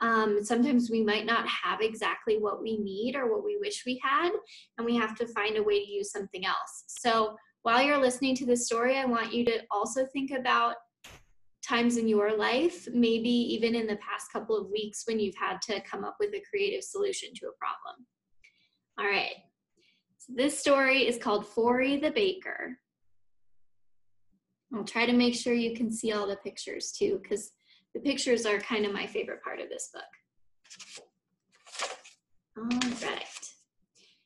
Um, sometimes we might not have exactly what we need or what we wish we had, and we have to find a way to use something else. So while you're listening to this story, I want you to also think about times in your life, maybe even in the past couple of weeks when you've had to come up with a creative solution to a problem. All right. So this story is called Forri the Baker. I'll try to make sure you can see all the pictures too, because the pictures are kind of my favorite part of this book. All right.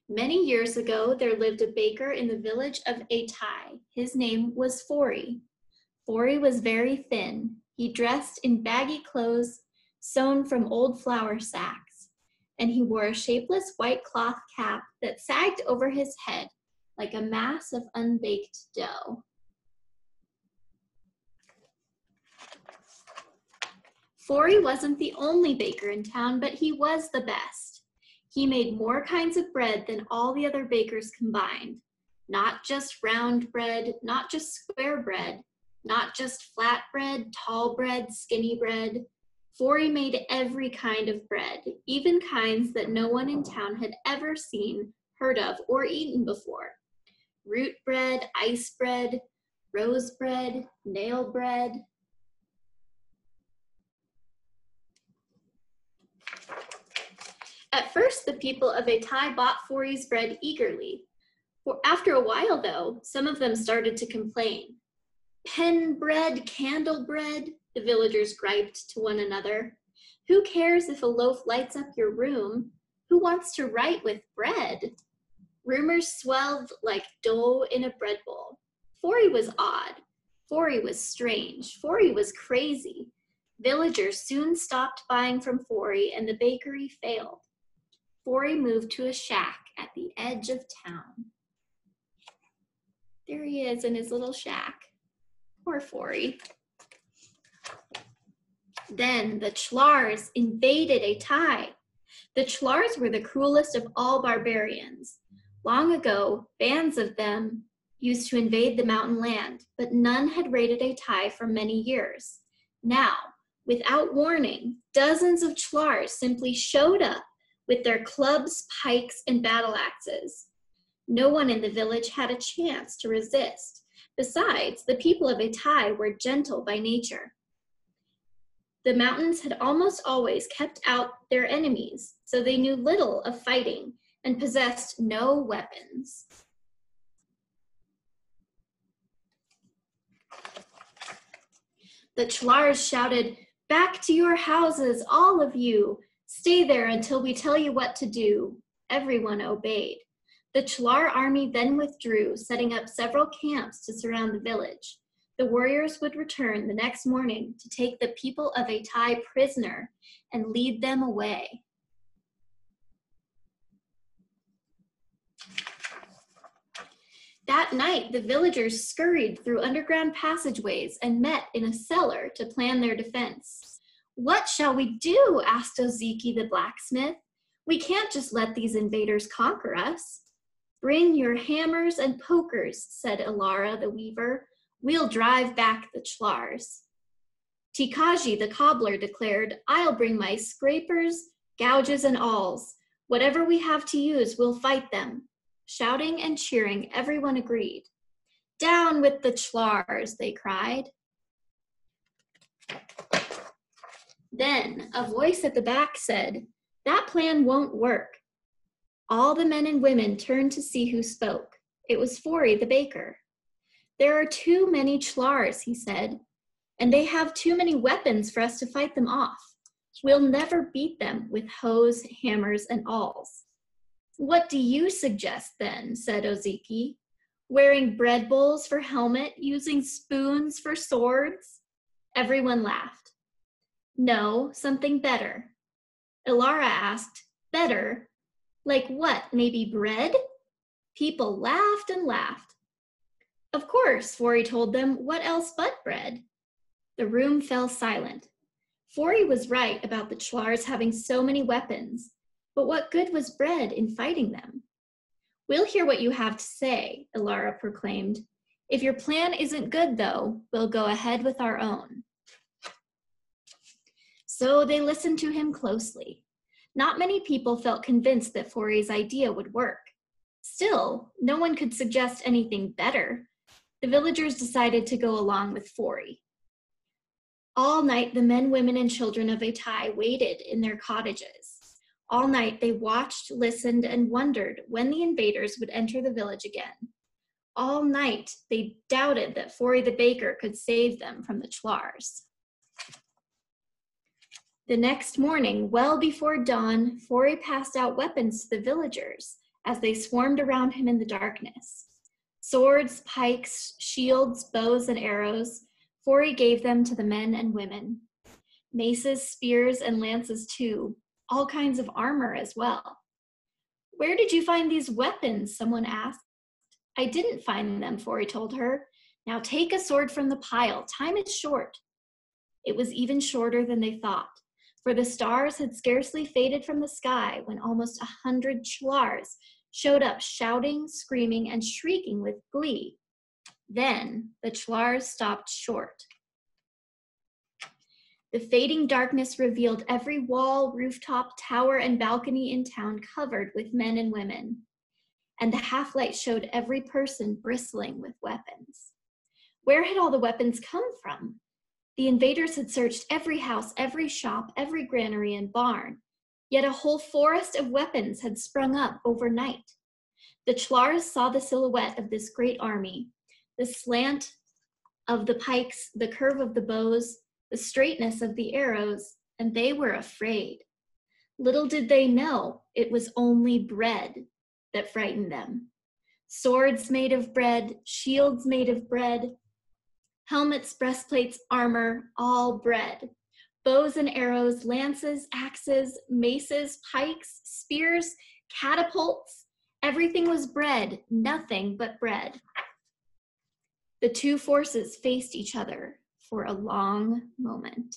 Many years ago, there lived a baker in the village of Atai. His name was Forri. Forri was very thin. He dressed in baggy clothes sewn from old flour sacks, and he wore a shapeless white cloth cap that sagged over his head like a mass of unbaked dough. Forri wasn't the only baker in town, but he was the best. He made more kinds of bread than all the other bakers combined. Not just round bread, not just square bread, not just flat bread, tall bread, skinny bread. Forri made every kind of bread, even kinds that no one in town had ever seen, heard of, or eaten before. Root bread, ice bread, rose bread, nail bread, First, the people of Atai bought Forri's bread eagerly. For after a while, though, some of them started to complain. Pen bread, candle bread, the villagers griped to one another. Who cares if a loaf lights up your room? Who wants to write with bread? Rumors swelled like dough in a bread bowl. Forri was odd. Forri was strange. Forri was crazy. Villagers soon stopped buying from Forri and the bakery failed. Forri moved to a shack at the edge of town. There he is in his little shack. Poor Forri. Then the Chlars invaded Atai. The Chlars were the cruelest of all barbarians. Long ago, bands of them used to invade the mountain land, but none had raided Atai for many years. Now, without warning, dozens of Chlars simply showed up with their clubs, pikes, and battle axes. No one in the village had a chance to resist. Besides, the people of Atai were gentle by nature. The mountains had almost always kept out their enemies, so they knew little of fighting and possessed no weapons. The Tslars shouted, Back to your houses, all of you! Stay there until we tell you what to do. Everyone obeyed. The Tsllar army then withdrew, setting up several camps to surround the village. The warriors would return the next morning to take the people of Atai prisoner and lead them away. That night, the villagers scurried through underground passageways and met in a cellar to plan their defense. What shall we do? asked Ozeki the blacksmith. We can't just let these invaders conquer us. Bring your hammers and pokers, said Ilara the weaver. We'll drive back the Chlars. Tikaji the cobbler declared, I'll bring my scrapers, gouges, and awls. Whatever we have to use, we'll fight them. Shouting and cheering, everyone agreed. Down with the Chlars, they cried. Then a voice at the back said, That plan won't work. All the men and women turned to see who spoke. It was Forri the baker. There are too many Chlars, he said, and they have too many weapons for us to fight them off. We'll never beat them with hoes, hammers, and awls. What do you suggest then? said Ozeki. Wearing bread bowls for helmet, using spoons for swords? Everyone laughed. No, something better. Ilara asked, Better? Like what? Maybe bread? People laughed and laughed. Of course, Forri told them, what else but bread? The room fell silent. Forri was right about the Tslars having so many weapons, but what good was bread in fighting them? We'll hear what you have to say, Ilara proclaimed. If your plan isn't good, though, we'll go ahead with our own. So they listened to him closely. Not many people felt convinced that Forri's idea would work. Still, no one could suggest anything better. The villagers decided to go along with Forri. All night, the men, women, and children of Atai waited in their cottages. All night, they watched, listened, and wondered when the invaders would enter the village again. All night, they doubted that Forri the baker could save them from the Tllars. The next morning, well before dawn, Forri passed out weapons to the villagers as they swarmed around him in the darkness. Swords, pikes, shields, bows, and arrows, Forri gave them to the men and women. Maces, spears, and lances, too, all kinds of armor as well. Where did you find these weapons? Someone asked. I didn't find them, Forri told her. Now take a sword from the pile. Time is short. It was even shorter than they thought, for the stars had scarcely faded from the sky when almost a hundred Tllars showed up shouting, screaming, and shrieking with glee. Then the Tllars stopped short. The fading darkness revealed every wall, rooftop, tower, and balcony in town covered with men and women. And the half light showed every person bristling with weapons. Where had all the weapons come from? The invaders had searched every house, every shop, every granary and barn, yet a whole forest of weapons had sprung up overnight. The Tllars saw the silhouette of this great army, the slant of the pikes, the curve of the bows, the straightness of the arrows, and they were afraid. Little did they know it was only bread that frightened them. Swords made of bread, shields made of bread, helmets, breastplates, armor, all bread. Bows and arrows, lances, axes, maces, pikes, spears, catapults, everything was bread, nothing but bread. The two forces faced each other for a long moment.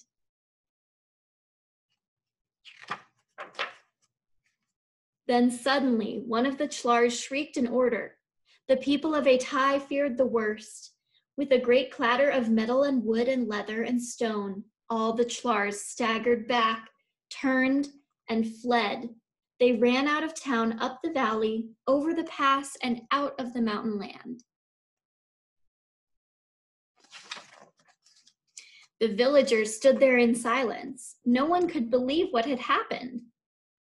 Then suddenly, one of the Tllars shrieked an order. The people of Atai feared the worst. With a great clatter of metal and wood and leather and stone, all the Chlars staggered back, turned, and fled. They ran out of town, up the valley, over the pass, and out of the mountain land. The villagers stood there in silence. No one could believe what had happened.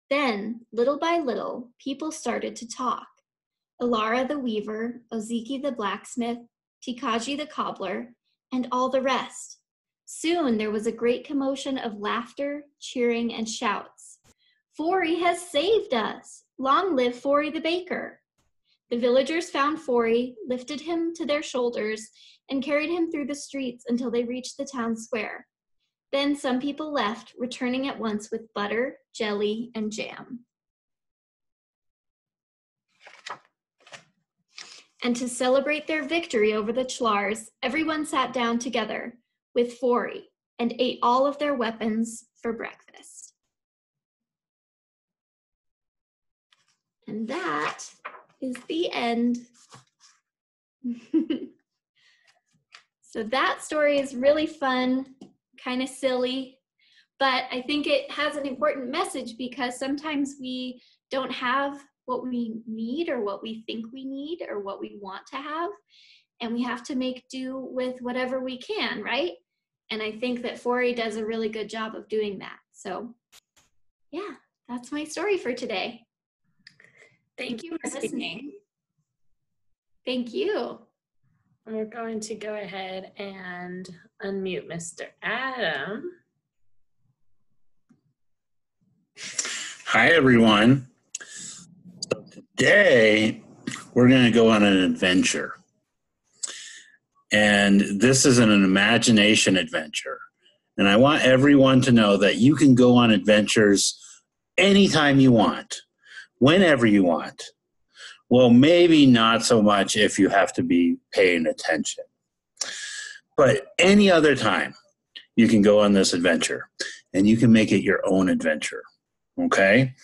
Then, little by little, people started to talk. Ilara the weaver, Ozeki the blacksmith, Tikaji the cobbler, and all the rest. Soon there was a great commotion of laughter, cheering, and shouts. Forri has saved us! Long live Forri the baker! The villagers found Forri, lifted him to their shoulders, and carried him through the streets until they reached the town square. Then some people left, returning at once with butter, jelly, and jam. And to celebrate their victory over the Chlars, everyone sat down together with Forri and ate all of their weapons for breakfast. And that is the end. so that story is really fun kind of silly, but I think it has an important message because sometimes we don't have what we need or what we think we need or what we want to have. And we have to make do with whatever we can, right? And I think that Forri does a really good job of doing that. So, yeah, that's my story for today. Thank you for listening. Thank you. We're going to go ahead and unmute Mr. Adam. Hi, everyone. Today, we're going to go on an adventure. And this is an imagination adventure. And I want everyone to know that you can go on adventures anytime you want, whenever you want. Well, maybe not so much if you have to be paying attention. But any other time, you can go on this adventure and you can make it your own adventure. Okay?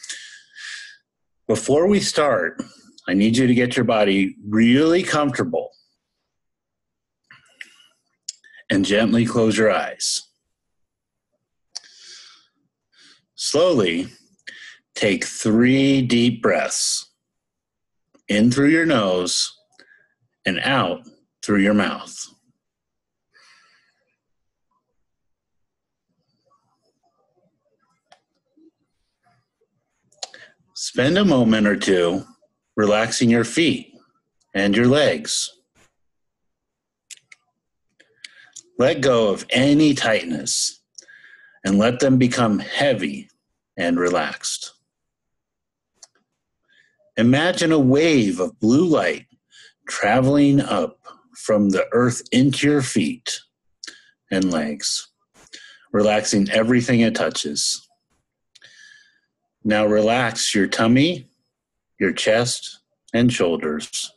Before we start, I need you to get your body really comfortable and gently close your eyes. Slowly take three deep breaths in through your nose and out through your mouth. Spend a moment or two relaxing your feet and your legs. Let go of any tightness and let them become heavy and relaxed. Imagine a wave of blue light traveling up from the earth into your feet and legs, relaxing everything it touches. Now relax your tummy, your chest, and shoulders.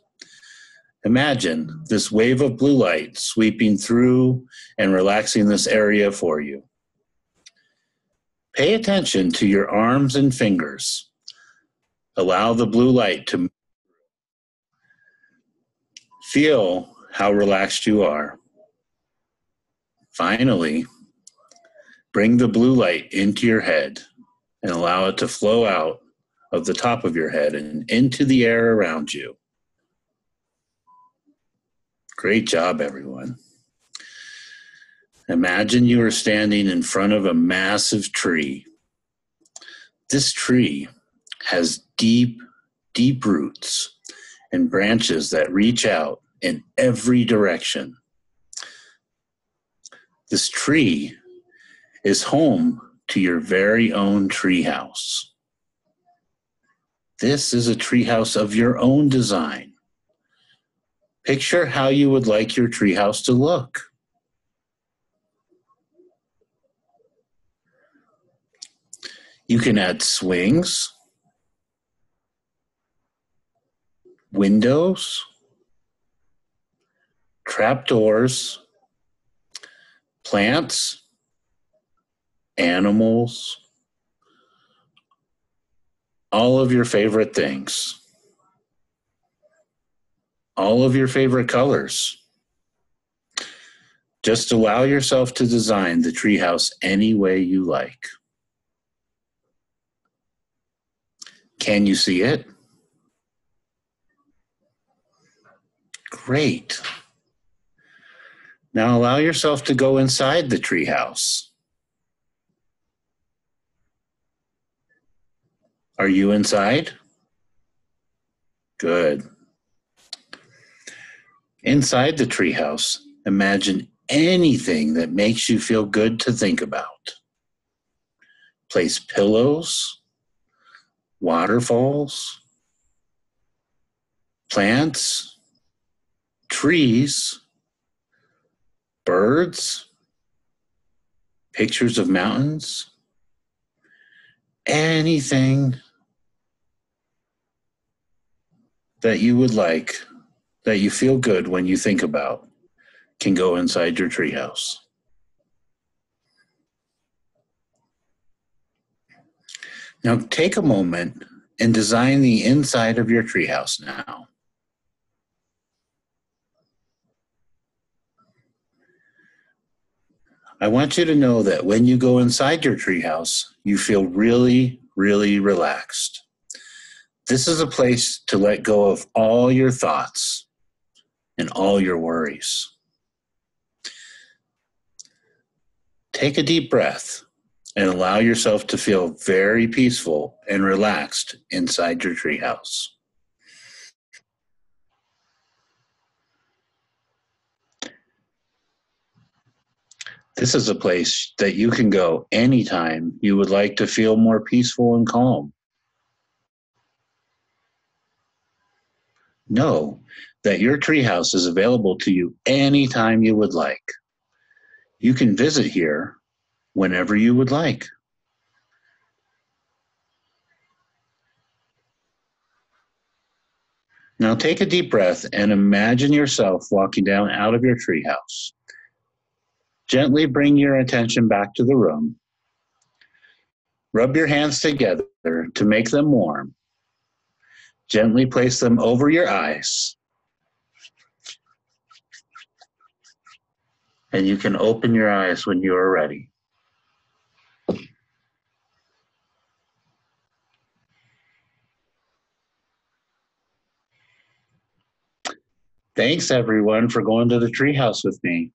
Imagine this wave of blue light sweeping through and relaxing this area for you. Pay attention to your arms and fingers. Allow the blue light to feel how relaxed you are. Finally, bring the blue light into your head and allow it to flow out of the top of your head and into the air around you. Great job, everyone. Imagine you are standing in front of a massive tree. This tree has deep, deep roots and branches that reach out in every direction. This tree is home to your very own treehouse. This is a treehouse of your own design. Picture how you would like your treehouse to look. You can add swings, windows, trapdoors, plants, animals, all of your favorite things, all of your favorite colors. Just allow yourself to design the treehouse any way you like. Can you see it? Great. Now allow yourself to go inside the treehouse. Are you inside? Good. Inside the treehouse, imagine anything that makes you feel good to think about. Place pillows, waterfalls, plants, trees, birds, pictures of mountains, anything that you would like, that you feel good when you think about, can go inside your treehouse. Now take a moment and design the inside of your treehouse now. I want you to know that when you go inside your treehouse, you feel really, really relaxed. This is a place to let go of all your thoughts and all your worries. Take a deep breath and allow yourself to feel very peaceful and relaxed inside your treehouse. This is a place that you can go anytime you would like to feel more peaceful and calm. Know that your treehouse is available to you anytime you would like. You can visit here whenever you would like. Now take a deep breath and imagine yourself walking down out of your treehouse. Gently bring your attention back to the room. Rub your hands together to make them warm. Gently place them over your eyes. And you can open your eyes when you are ready. Thanks everyone for going to the treehouse with me.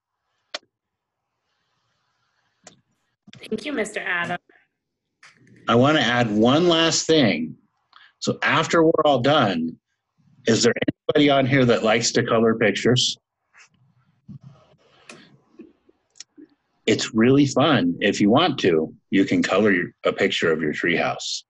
Thank you, Mr. Adam. I want to add one last thing. So after we're all done, is there anybody on here that likes to color pictures? It's really fun. If you want to, you can color a picture of your treehouse.